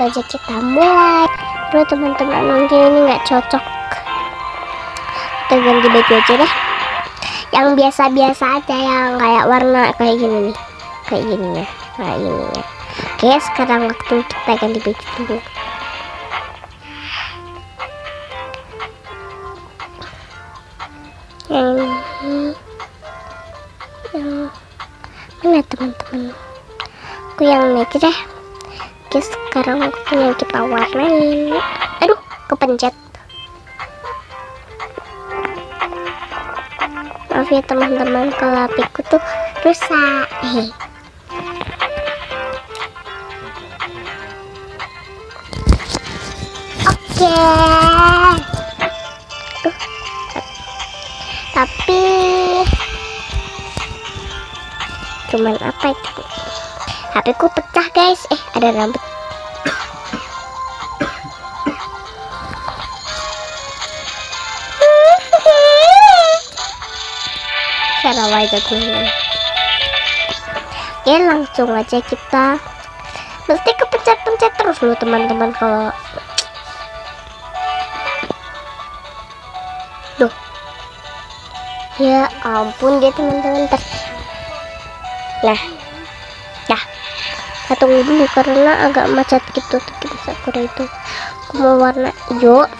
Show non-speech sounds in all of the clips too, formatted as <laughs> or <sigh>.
aja kita mulai Bro teman-teman mungkin ini nggak cocok. Kita ganti baju aja deh. Yang biasa-biasa aja yang kayak warna kayak gini nih. Kayak gini ya kayak gini ya. Oke sekarang waktu kita ganti baju dulu. Yang mana teman-teman? Aku yang naik deh oke sekarang waktunya kita warnain aduh kepencet. Maaf ya teman-teman kalau apiku tuh rusak. Hehe oke. Tapi cuman apa itu HP ku pecah guys eh ada rambut cara wajah dulu ya langsung aja kita mesti kepencet-pencet terus loh teman-teman kalau Duh. Ya ampun dia teman-teman. Nah. Kita tunggu dulu karena agak macet gitu tapi sakura itu. Aku mau warna hijau.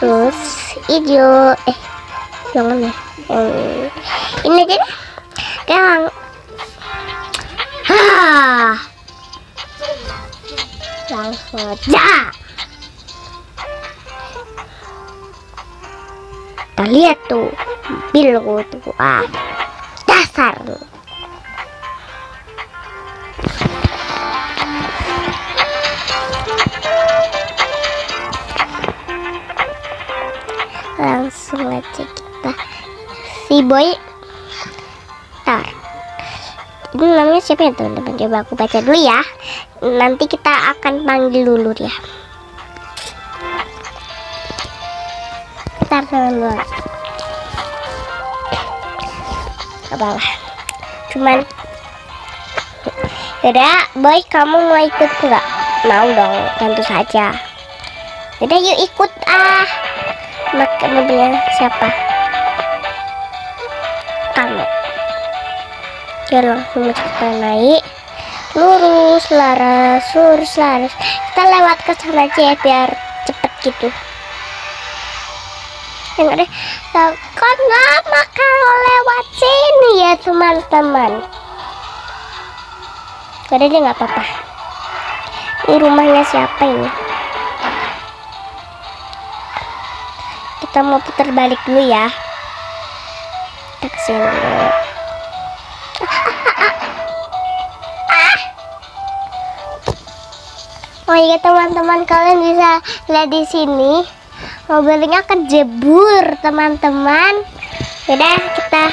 Terus hijau eh jangan ya. Ini aja. Yang Hah. Langsung aja. kita lihat tuh mobilku tuh ah dasar boy tar ini namanya siapa ya teman-teman coba aku baca dulu ya nanti kita akan panggil dulu ya Ntar dulu. Apa. Cuman Yaudah, boy kamu mau ikut nggak? Mau dong, tentu saja. Yaudah yuk ikut ah. Mak mobilnya siapa? Ya langsung kita naik. Lurus, laras, lurus, laras. Kita lewat ke sana aja ya biar cepet gitu. Yang ada kenapa kalau lewat sini ya teman-teman. Ada dia nggak apa-apa. Ini rumahnya siapa ini? Kita mau putar balik dulu ya. Kita ke sini dulu. Oh teman-teman kalian bisa lihat di sini. Mobilnya kejebur teman-teman. Yaudah kita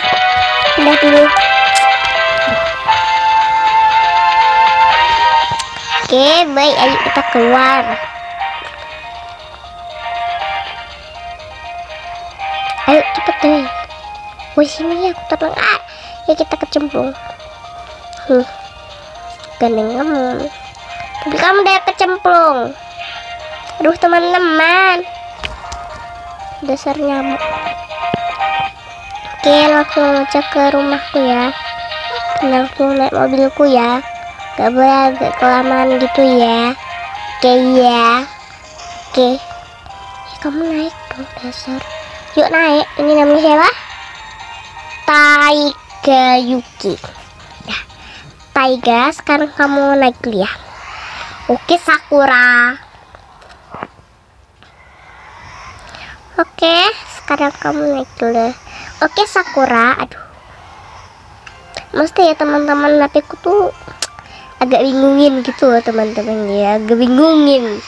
pindah dulu. Oke baik ayo kita keluar. Ayo cepet deh Wih sini ya aku tolong ah Ya kita kecemplung Hmm Gandeng kamu Tapi kamu udah kecemplung. Aduh teman-teman. Dasar nyamuk. Oke langsung aja ke rumahku ya. Langsung naik mobilku ya. Gak boleh agak kelamaan gitu ya. Oke ya oke. Ya, kamu naik dong dasar. Yuk naik. Ini namanya siapa? Taiga Yuki. Ya Taiga sekarang kamu naik dulu ya oke Sakura Oke, sekarang kamu naik dulu. Oke, Sakura. Aduh. Mesti ya teman-teman, tapi aku tuh agak bingungin gitu loh teman-teman ya, agak bingungin.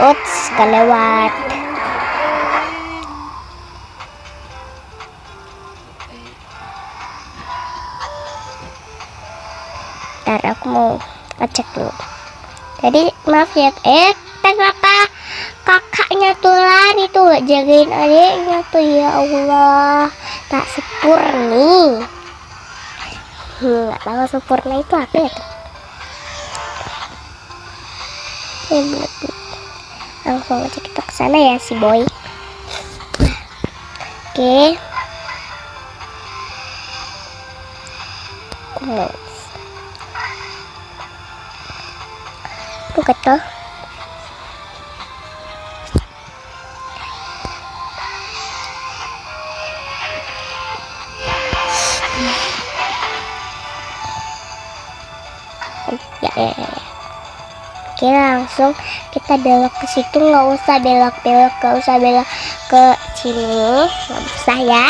Ups, kelewat. Mau ngecek dulu. Jadi maaf ya, eh kenapa kakaknya tuh lari tuh? Jagain adiknya tuh ya Allah. Tak sempurni hmm, nggak tahu sempurna itu apa ya tuh. Ya, langsung aja kita ke sana ya si boy. Oke. Okay. Ya, ya, ya, ya. Oke langsung kita belok ke situ. Nggak usah belok-belok nggak usah belok ke sini. Nggak usah ya.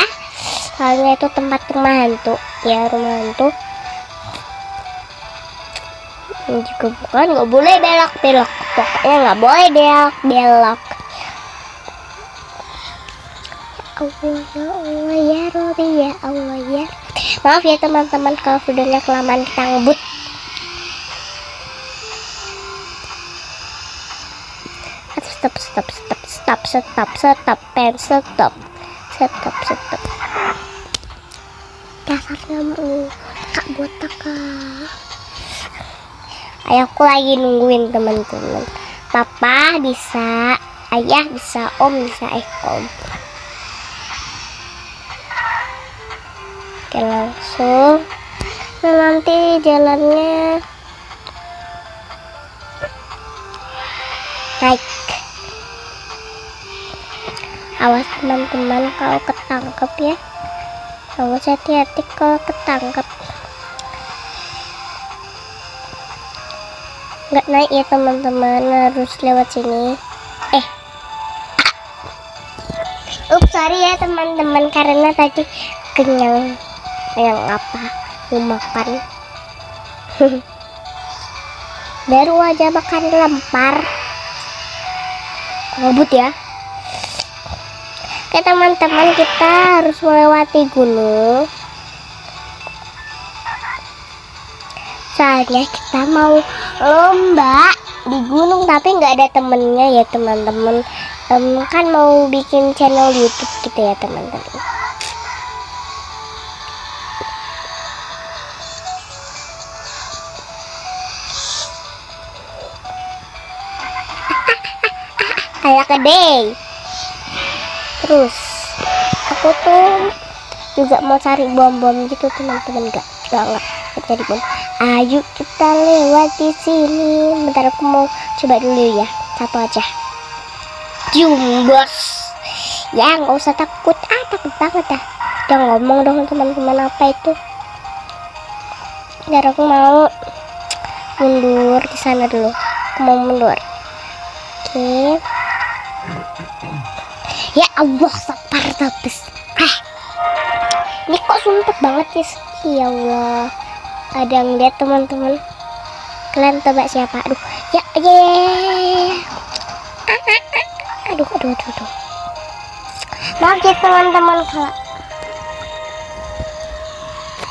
Soalnya itu tempat rumah hantu. Ya rumah hantu ini juga bukan nggak boleh belok belok pokoknya nggak boleh belok belok Allah ya Allah ya Robi ya Allah ya. Maaf ya teman-teman kalau videonya kelamaan kita ngebut stop stop stop stop stop stop pen stop. Stop stop dasar kamu kak botak kak ayahku lagi nungguin teman-teman. Papa bisa ayah bisa om bisa ekom oke langsung. Nah nanti jalannya. Naik. Awas teman-teman kalau ketangkep ya. Awas hati-hati kalau ketangkep nggak naik ya teman-teman. Harus lewat sini. Eh. Ups sorry ya teman-teman. Karena tadi kenyang. Yang apa? Mau makan. <laughs> Baru aja makan lempar. Ngebut ya. Oke teman-teman. Kita harus melewati gunung Soalnya kita mau lomba di gunung tapi nggak ada temennya ya teman-teman. Um, Kan mau bikin channel youtube gitu ya teman-teman. Ayo kedai terus aku tuh juga mau cari bom-bom gitu teman-teman. Enggak enggak enggak cari bom ayo kita lewat di sini. Bentar aku mau coba dulu ya. Satu aja. Cium bos ya nggak usah takut. Ah takut banget dah. Udah ngomong dong teman-teman apa itu? Biar aku mau mundur di sana dulu. Aku mau mundur. Oke. Okay. Ya Allah, sabar tabes. Eh, ini kok sumpah banget ya, ya Allah. Ada yang lihat teman-teman. Kalian tebak siapa? Aduh, ya, ya, ya, ya. Aduh, aduh, aduh, aduh. Maaf ya teman-teman kalau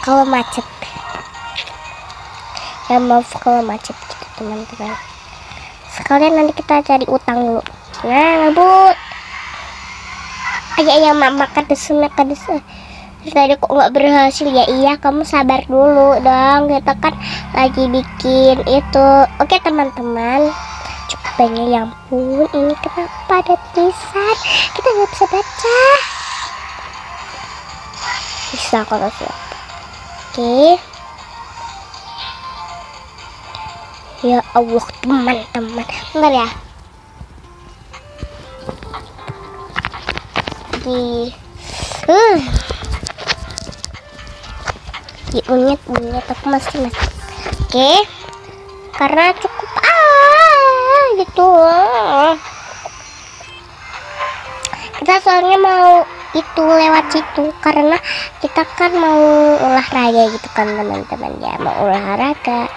kalau macet. Ya maaf kalau macet gitu teman-teman. Sekalian nanti kita cari utang dulu. Nah, ngebut ayah ayah mama kades tadi kok nggak berhasil? Ya iya kamu sabar dulu dong. Kita kan lagi bikin itu. Oke teman-teman. Cukup banyak yang pun. Ini kenapa ada tulisan? Kita nggak bisa baca. Bisa kalau siapa oke. Ya Allah teman-teman. Bentar ya. Lagi uh. Ya unyet unyet aku masih masih oke okay. karena cukup ah gitu kita soalnya mau itu lewat situ karena kita kan mau olahraga gitu kan teman-teman ya mau olahraga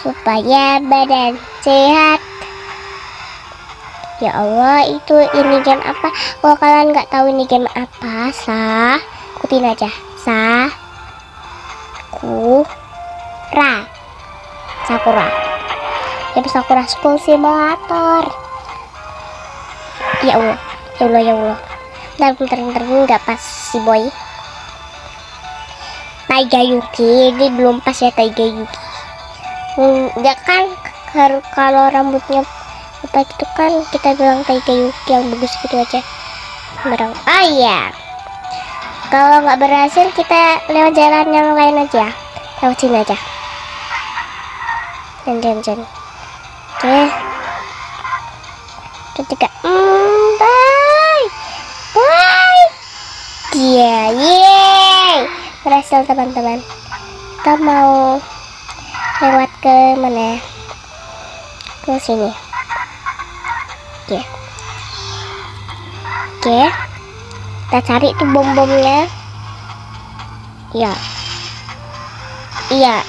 supaya badan sehat Ya Allah, itu ini game apa? Kalau kalian nggak tahu ini game apa, sah, ikutin aja. Sah, ku, ra, sakura. Game Sakura School Simulator. ya Allah ya Allah ya Allah. Bentar bentar bentar nggak pas si boy. Taiga Yuki ini belum pas ya Taiga Yuki. Enggak kan kalau rambutnya apa itu kan kita bilang Taiga Yuki yang bagus gitu aja. Barang oh iya kalau nggak berhasil kita lewat jalan yang lain aja. Lewat sini aja. Dan dan dan oke. Ketiga hmm, bye. Bye. Iya yeay. Berhasil teman-teman. Kita mau lewat ke mana ke sini. Oke. Oke kita cari tuh bom-bomnya. Iya. Iya.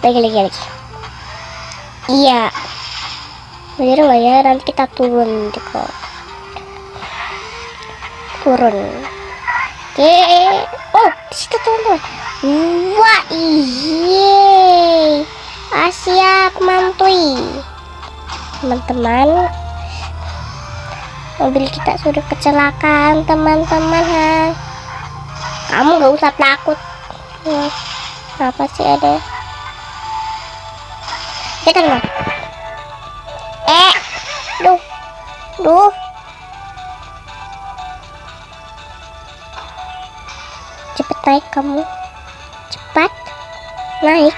Lagi lagi lagi. Iya. Bener nggak ya? Nanti kita turun kok. Turun. Oke. Oh situ teman-teman wah iya Asia mantui. Teman-teman mobil kita sudah kecelakaan teman-teman ha. Kamu gak usah takut. Hmm, apa sih ada? Kita teman eh duh duh. Cepet naik kamu. Cepat naik.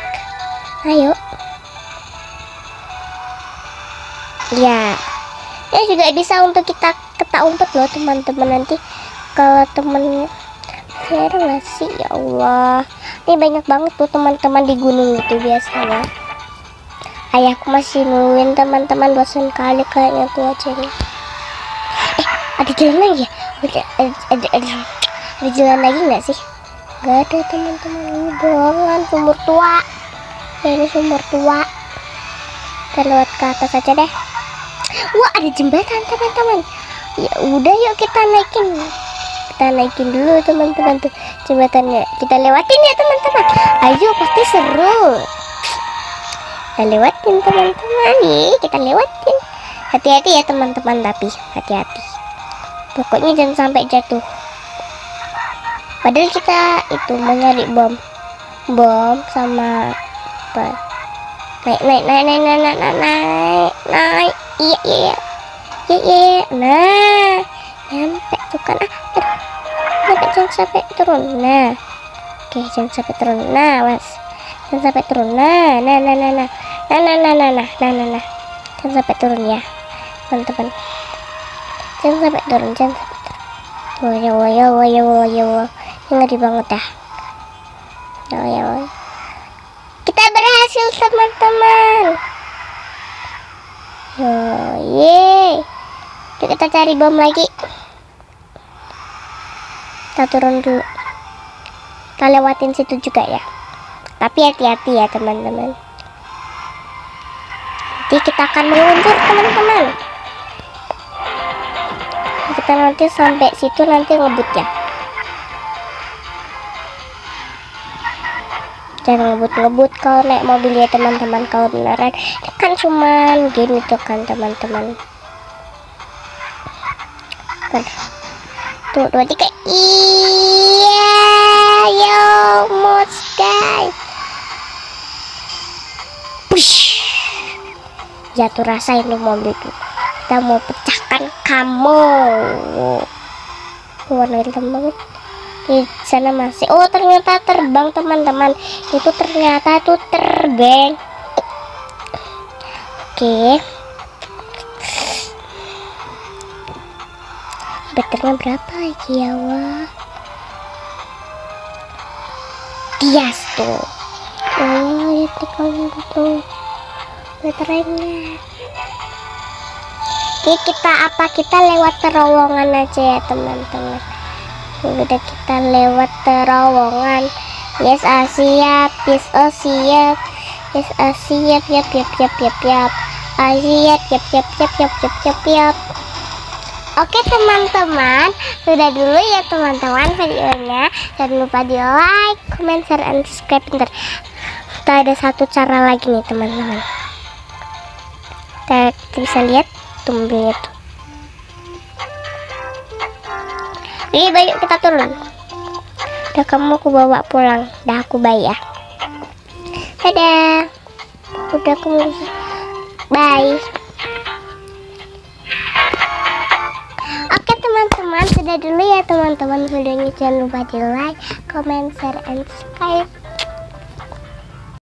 Ayo. Ya ya juga bisa untuk kita ketak umpet loh teman-teman. Nanti kalau temen ya nggak sih? Ya Allah. Ini banyak banget tuh teman-teman di gunung itu biasanya. Ayahku masih nungguin teman-teman bosan kali kayaknya tuh nih eh ada jalan lagi ya? Ada, ada, ada, ada, ada jalan lagi nggak sih? Nggak ada teman-teman. Ini bohongan sumur tua. Ya, ini sumur tua. Kita lewat ke atas aja deh wah ada jembatan teman-teman. Ya udah yuk kita naikin. Kita naikin dulu teman-teman tuh jembatannya. Kita lewatin ya teman-teman. Ayo pasti seru. Kita lewatin teman-teman. Nih kita lewatin. Hati-hati ya teman-teman tapi hati-hati. Pokoknya jangan sampai jatuh. Padahal kita itu mau nyari bom. Bom sama apa? Naik naik naik naik naik naik naik, naik. Iya iya iya. Iya iya nah nyampe tuh kan. Ah aduh nyampe jangan sampai turun. Nah oke jangan sampai turun. Nah mas jangan sampai turun. Nah nah nah nah nah. Nah nah nah nah nah. Nah nah nah. Jangan sampai turun ya teman-teman. Jangan sampai turun jangan sampai turun. Wah ya wah ya wah ya wah ya wah ngeri banget dah cari bom lagi. Kita turun dulu. Kita lewatin situ juga ya. Tapi hati-hati ya teman-teman. Nanti kita akan meluncur teman-teman. Kita nanti sampai situ nanti ngebut ya. Jangan ngebut-ngebut kalau naik mobil ya teman-teman. Kalau beneran kan cuman gini tuh kan teman-teman tuh dua tiga iya yo mus guys Push. jatuh rasa ini mobil tuh kita mau pecahkan kamu. Warnain teman di sana masih. Oh ternyata terbang teman-teman. Itu ternyata itu terbang. Oke baterainya berapa lagi ya wah dias tuh. Oh lihat kamu tuh baterainya. Oke kita apa? Kita lewat terowongan aja ya teman-teman. Udah kita lewat terowongan. Yes Asia yes Asia yes Asia yap yap yap yap yap. Asia yap yap yap yap yap yap yap Oke teman-teman, sudah dulu ya teman-teman videonya. Jangan lupa di like, comment, share, and subscribe. Bentar, kita ada satu cara lagi nih teman-teman. Kita, bisa lihat tuh. Mobilnya tuh Ini bayu kita turun. Udah kamu aku bawa pulang. Udah aku bayar dadah. Udah aku bye teman-teman, sudah dulu ya teman-teman videonya jangan lupa di like, comment, share, and subscribe.